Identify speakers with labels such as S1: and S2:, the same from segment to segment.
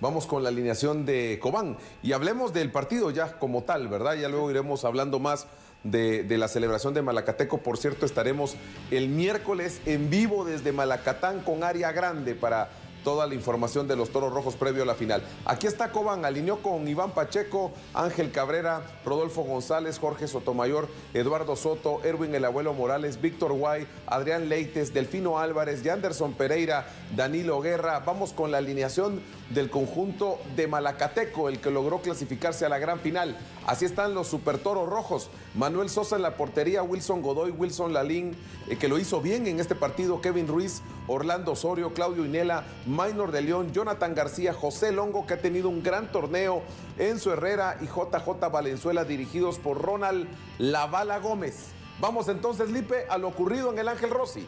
S1: Vamos con la alineación de Cobán y hablemos del partido ya como tal, ¿verdad? Ya luego iremos hablando más de, la celebración de Malacateco. Por cierto, estaremos el miércoles en vivo desde Malacatán con área grande para toda la información de los Toros Rojos previo a la final. Aquí está Cobán, alineó con Iván Pacheco, Ángel Cabrera, Rodolfo González, Jorge Sotomayor, Eduardo Soto, Erwin El Abuelo Morales, Víctor Guay, Adrián Leites, Delfino Álvarez, Yanderson Pereira, Danilo Guerra. Vamos con la alineación del conjunto de Malacateco, el que logró clasificarse a la gran final. Así están los Super Toros Rojos. Manuel Sosa en la portería, Wilson Godoy, Wilson Lalín, eh, que lo hizo bien en este partido, Kevin Ruiz, Orlando Osorio, Claudio Inela, Maynor de León, Jonathan García, José Longo, que ha tenido un gran torneo, Enzo Herrera y JJ Valenzuela, dirigidos por Ronald Lavala Gómez. Vamos entonces, Lipe, a lo ocurrido en el Ángel Rossi.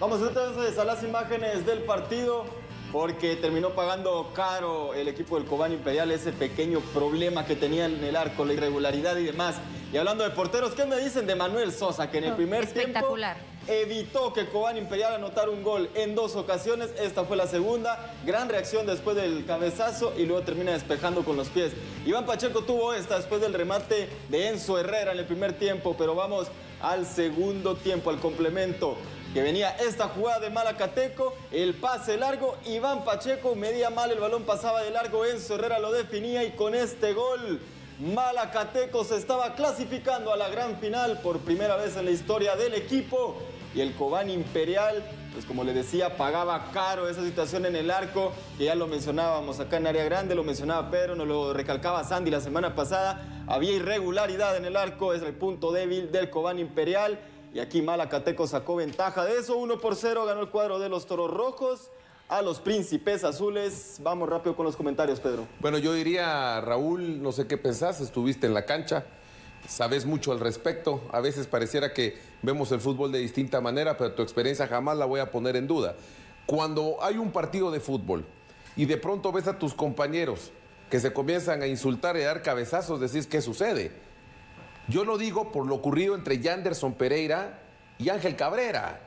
S2: Vamos entonces a las imágenes del partido porque terminó pagando caro el equipo del Cobán Imperial ese pequeño problema que tenía en el arco, la irregularidad y demás. Y hablando de porteros, ¿qué me dicen de Manuel Sosa? Que en el primer
S3: Espectacular.
S2: tiempo evitó que Cobán Imperial anotara un gol en dos ocasiones. Esta fue la segunda. Gran reacción después del cabezazo y luego termina despejando con los pies. Iván Pacheco tuvo esta después del remate de Enzo Herrera en el primer tiempo, pero vamos al segundo tiempo, al complemento que venía esta jugada de Malacateco, el pase largo, Iván Pacheco medía mal, el balón pasaba de largo, Enzo Herrera lo definía y con este gol Malacateco se estaba clasificando a la gran final por primera vez en la historia del equipo. Y el Cobán Imperial, pues como le decía, pagaba caro esa situación en el arco, que ya lo mencionábamos acá en área grande, lo mencionaba Pedro, nos lo recalcaba Sandy la semana pasada, había irregularidad en el arco, es el punto débil del Cobán Imperial y aquí Malacateco sacó ventaja de eso. 1 por 0 ganó el cuadro de los Toros Rojos a los Príncipes Azules. Vamos rápido con los comentarios, Pedro.
S1: Bueno, yo diría, Raúl, no sé qué pensás, estuviste en la cancha, sabes mucho al respecto. A veces pareciera que vemos el fútbol de distinta manera, pero tu experiencia jamás la voy a poner en duda. Cuando hay un partido de fútbol y de pronto ves a tus compañeros que se comienzan a insultar y a dar cabezazos, decís, ¿qué sucede? Yo lo digo por lo ocurrido entre Yanderson Pereira y Ángel Cabrera.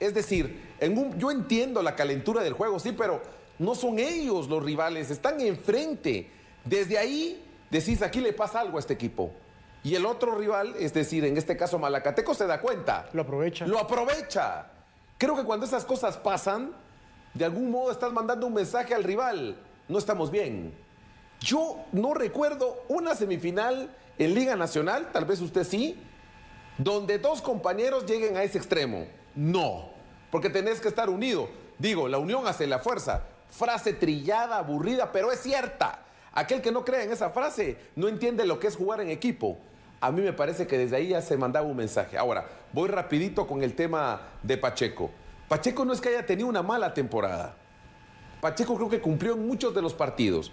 S1: Es decir, en un, yo entiendo la calentura del juego, sí, pero no son ellos los rivales, están enfrente. Desde ahí decís, aquí le pasa algo a este equipo. Y el otro rival, es decir, en este caso Malacateco, se da cuenta.
S4: Lo aprovecha.
S1: Lo aprovecha. Creo que cuando esas cosas pasan, de algún modo estás mandando un mensaje al rival. No estamos bien. Yo no recuerdo una semifinal en Liga Nacional, tal vez usted sí, donde dos compañeros lleguen a ese extremo. No, porque tenés que estar unido. Digo, la unión hace la fuerza. Frase trillada, aburrida, pero es cierta. Aquel que no cree en esa frase no entiende lo que es jugar en equipo. A mí me parece que desde ahí ya se mandaba un mensaje. Ahora, voy rapidito con el tema de Pacheco. Pacheco no es que haya tenido una mala temporada. Pacheco creo que cumplió en muchos de los partidos.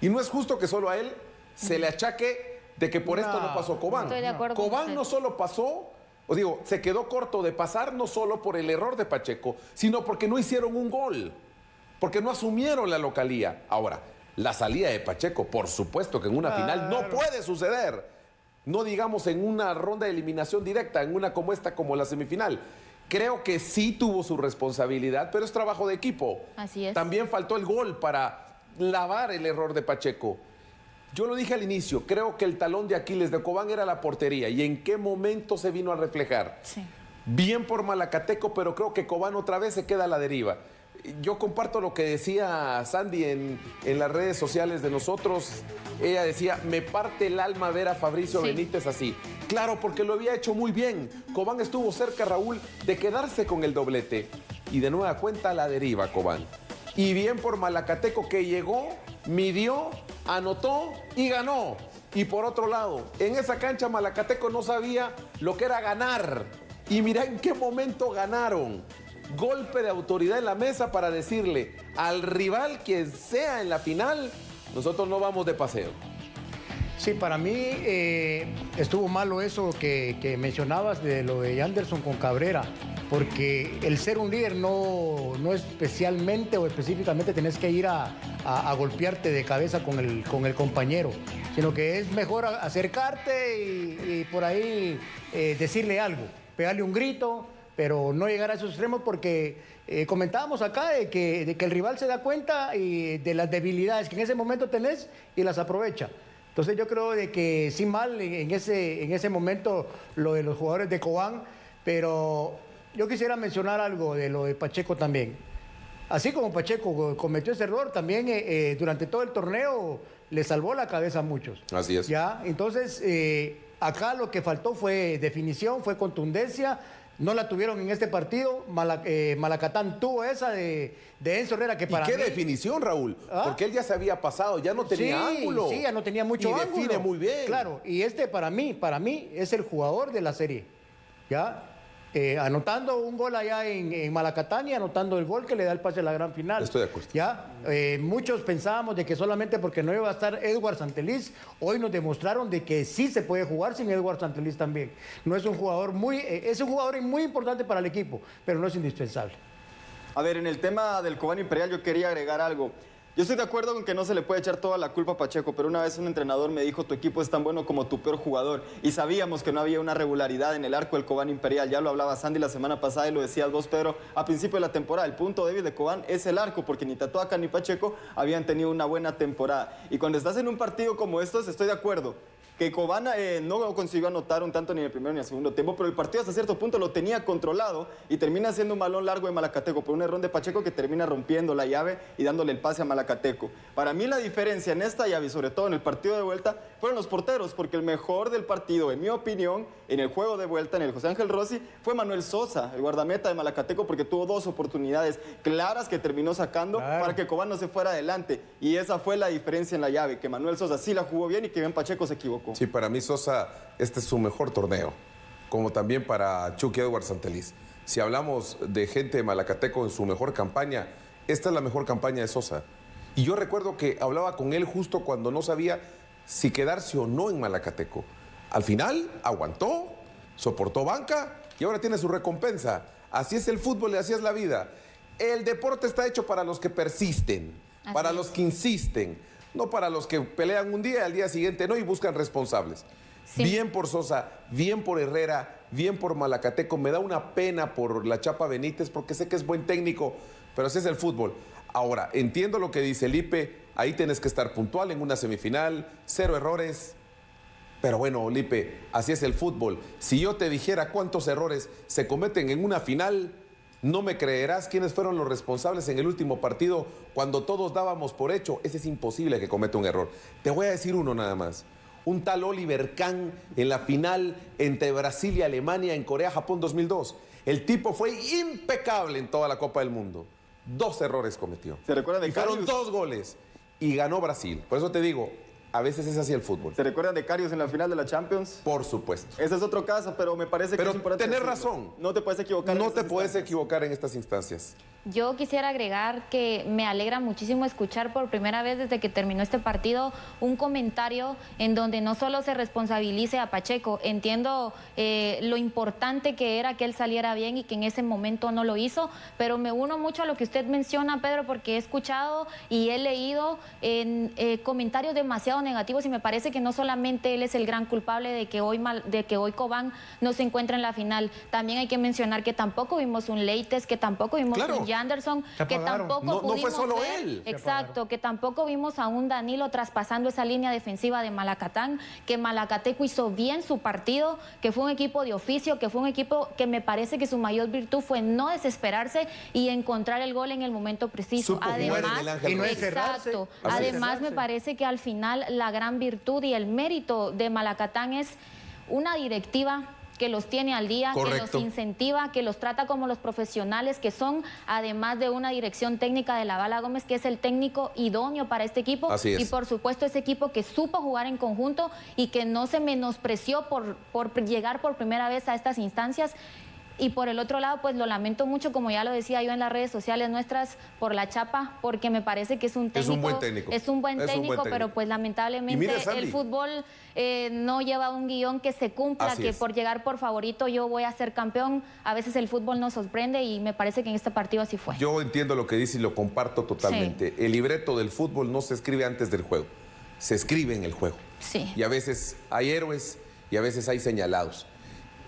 S1: Y no es justo que solo a él se le achaque de que por esto no pasó Cobán.
S3: Estoy de acuerdo
S1: Cobán no solo pasó, o digo, se quedó corto de pasar no solo por el error de Pacheco, sino porque no hicieron un gol, porque no asumieron la localía. Ahora, la salida de Pacheco, por supuesto que en una final no puede suceder. No digamos en una ronda de eliminación directa, en una como esta, como la semifinal. Creo que sí tuvo su responsabilidad, pero es trabajo de equipo.
S3: Así es.
S1: También faltó el gol para lavar el error de Pacheco. Yo lo dije al inicio, creo que el talón de Aquiles de Cobán era la portería. ¿Y en qué momento se vino a reflejar?
S3: Sí.
S1: Bien por Malacateco, pero creo que Cobán otra vez se queda a la deriva. Yo comparto lo que decía Sandy en, en las redes sociales de nosotros. Ella decía, me parte el alma ver a Fabricio
S3: Sí.
S1: Benítez así. Claro, porque lo había hecho muy bien. Cobán estuvo cerca, Raúl, de quedarse con el doblete. Y de nueva cuenta a la deriva, Cobán. Y bien por Malacateco que llegó, midió, anotó y ganó. Y por otro lado, en esa cancha Malacateco no sabía lo que era ganar. Y mira en qué momento ganaron. Golpe de autoridad en la mesa para decirle al rival que sea en la final, nosotros no vamos de paseo.
S4: Sí, para mí eh, estuvo malo eso que mencionabas de lo de Anderson con Cabrera, porque el ser un líder no, no especialmente o específicamente tenés que ir a, a- golpearte de cabeza con el, con el compañero, sino que es mejor acercarte y, y por ahí eh, decirle algo, pegarle un grito, pero no llegar a esos extremos porque eh, comentábamos acá de que, de que el rival se da cuenta y de las debilidades que en ese momento tenés y las aprovecha. Entonces yo creo de que sí mal en ese, en ese momento lo de los jugadores de Cobán, pero yo quisiera mencionar algo de lo de Pacheco también. Así como Pacheco cometió ese error, también eh, eh, durante todo el torneo le salvó la cabeza a muchos.
S1: Así es.
S4: ¿Ya? Entonces, eh, acá lo que faltó fue definición, fue contundencia. No la tuvieron en este partido. Malacatán tuvo esa de, Enzo Herrera que para
S1: ¿Y qué definición, Raúl? ¿Ah? Porque él ya se había pasado, ya no tenía ángulo.
S4: Sí, ya no tenía mucho
S1: y define muy bien.
S4: Claro, y este para mí, para mí es el jugador de la serie. ¿Ya? Eh, anotando un gol allá en, Malacatán y anotando el gol que le da el pase a la gran final.
S1: Estoy de acuerdo.
S4: ¿Ya? Eh, muchos pensábamos de que solamente porque no iba a estar Edward Santeliz, hoy nos demostraron de que sí se puede jugar sin Edward Santeliz también. No es un jugador muy, eh, es un jugador muy importante para el equipo, pero no es indispensable.
S2: A ver, en el tema del Cobán Imperial yo quería agregar algo. Yo estoy de acuerdo con que no se le puede echar toda la culpa a Pacheco, pero una vez un entrenador me dijo, tu equipo es tan bueno como tu peor jugador. Y sabíamos que no había una regularidad en el arco del Cobán Imperial. Ya lo hablaba Sandy la semana pasada y lo decías vos, Pedro, a principio de la temporada. El punto débil de Cobán es el arco, porque ni Tatuaca ni Pacheco habían tenido una buena temporada. Y cuando estás en un partido como estos, estoy de acuerdo que Cobana eh, no consiguió anotar un tanto ni el primero ni el segundo tiempo, pero el partido hasta cierto punto lo tenía controlado y termina siendo un balón largo de Malacateco por un error de Pacheco que termina rompiendo la llave y dándole el pase a Malacateco. Para mí la diferencia en esta llave y sobre todo en el partido de vuelta fueron los porteros, porque el mejor del partido, en mi opinión, en el juego de vuelta, en el José Ángel Rossi, fue Manuel Sosa, el guardameta de Malacateco, porque tuvo dos oportunidades claras que terminó sacando para que Cobán no se fuera adelante. Y esa fue la diferencia en la llave, que Manuel Sosa sí la jugó bien y que bien Pacheco se equivocó.
S1: Sí, para mí Sosa, este es su mejor torneo, como también para Chucky Edward Santeliz. Si hablamos de gente de Malacateco en su mejor campaña, esta es la mejor campaña de Sosa. Y yo recuerdo que hablaba con él justo cuando no sabía si quedarse o no en Malacateco. Al final aguantó, soportó banca y ahora tiene su recompensa. Así es el fútbol y así es la vida. El deporte está hecho para los que persisten, para los que insisten no para los que pelean un día y al día siguiente no y buscan responsables. Bien por Sosa, bien por Herrera, bien por Malacateco. Me da una pena por la Chapa Benítez porque sé que es buen técnico, pero así es el fútbol. Ahora, entiendo lo que dice Lipe, ahí tienes que estar puntual en una semifinal, cero errores. Pero bueno, Lipe, así es el fútbol. Si yo te dijera cuántos errores se cometen en una final, no me creerás quiénes fueron los responsables en el último partido cuando todos dábamos por hecho. Ese es imposible que cometa un error. Te voy a decir uno nada más. Un tal Oliver Kahn en la final entre Brasil y Alemania en Corea-Japón 2002. El tipo fue impecable en toda la Copa del Mundo. Dos errores cometió.
S2: ¿Se recuerda de
S1: y fueron dos goles. Y ganó Brasil. Por eso te digo, a veces es así el fútbol.
S2: ¿Se recuerdan de Carius en la final de la Champions?
S1: Por supuesto.
S2: Ese es otro caso, pero me parece que
S1: es importante. Tener razón.
S2: No te puedes equivocar.
S1: No te puedes equivocar en estas instancias.
S3: Yo quisiera agregar que me alegra muchísimo escuchar por primera vez desde que terminó este partido un comentario en donde no solo se responsabilice a Pacheco, entiendo eh, lo importante que era que él saliera bien y que en ese momento no lo hizo, pero me uno mucho a lo que usted menciona, Pedro, porque he escuchado y he leído en eh, comentarios demasiado negativos y me parece que no solamente él es el gran culpable de que hoy, de que hoy Cobán no se encuentra en la final, también hay que mencionar que tampoco vimos un Leites, que tampoco vimos un Anderson, que tampoco
S1: no,
S3: pudimos
S1: no fue solo
S3: ver,
S1: él.
S3: Exacto, que tampoco vimos a un Danilo traspasando esa línea defensiva de Malacatán, que Malacateco hizo bien su partido, que fue un equipo de oficio, que fue un equipo que me parece que su mayor virtud fue no desesperarse y encontrar el gol en el momento preciso. además, exacto. Además, me parece que al final la gran virtud y el mérito de Malacatán es una directiva que los tiene al día, que los incentiva, que los trata como los profesionales que son, además de una dirección técnica de la Bala Gómez, que es el técnico idóneo para este equipo. Y por supuesto ese equipo que supo jugar en conjunto y que no se menospreció por, por llegar por primera vez a estas instancias. Y por el otro lado, pues lo lamento mucho, como ya lo decía yo en las redes sociales nuestras, por la chapa, porque me parece que es un técnico.
S1: Es un buen técnico.
S3: Es un buen, técnico, pero pues lamentablemente el fútbol eh, no lleva un guion que se cumpla, que por llegar por favorito yo voy a ser campeón. A veces el fútbol nos sorprende y me parece que en este partido así fue.
S1: Yo entiendo lo que dice y lo comparto totalmente. El libreto del fútbol no se escribe antes del juego, se escribe en el juego.
S3: Sí.
S1: Y a veces hay héroes y a veces hay señalados.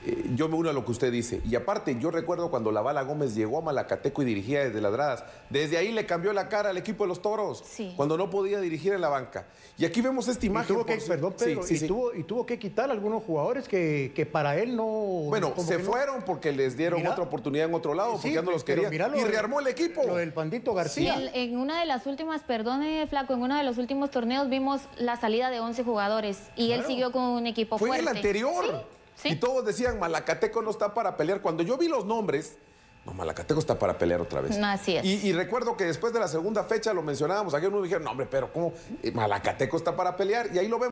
S1: Eh, yo me uno a lo que usted dice. Y aparte, yo recuerdo cuando la Bala Gómez llegó a Malacateco y dirigía desde las gradas. Desde ahí le cambió la cara al equipo de los toros.
S3: Sí.
S1: Cuando no podía dirigir en la banca. Y aquí vemos esta
S4: Y
S1: imagen.
S4: tuvo, que, perdón, Pedro,
S1: Sí, sí,
S4: y,
S1: sí.
S4: Tuvo, y tuvo que quitar algunos jugadores que, que para él no.
S1: Bueno,
S4: como
S1: se
S4: no-
S1: fueron porque les dieron
S4: Mira.
S1: otra oportunidad en otro lado,
S4: Sí,
S1: porque ya no los querían.
S4: lo
S1: Y rearmó el equipo.
S4: Lo del Pandito García.
S3: en, en una de las últimas, perdone Flaco, en uno de los últimos torneos vimos la salida de 11 jugadores y él siguió con un equipo
S1: Fue
S3: fuerte.
S1: el anterior.
S3: Sí.
S1: Y todos decían, Malacateco no está para pelear. Cuando yo vi los nombres, no, Malacateco está para pelear otra vez.
S3: No, así es.
S1: Y, y recuerdo que después de la segunda fecha lo mencionábamos, aquí uno dijeron, no hombre, pero ¿cómo? Malacateco está para pelear y ahí lo vemos.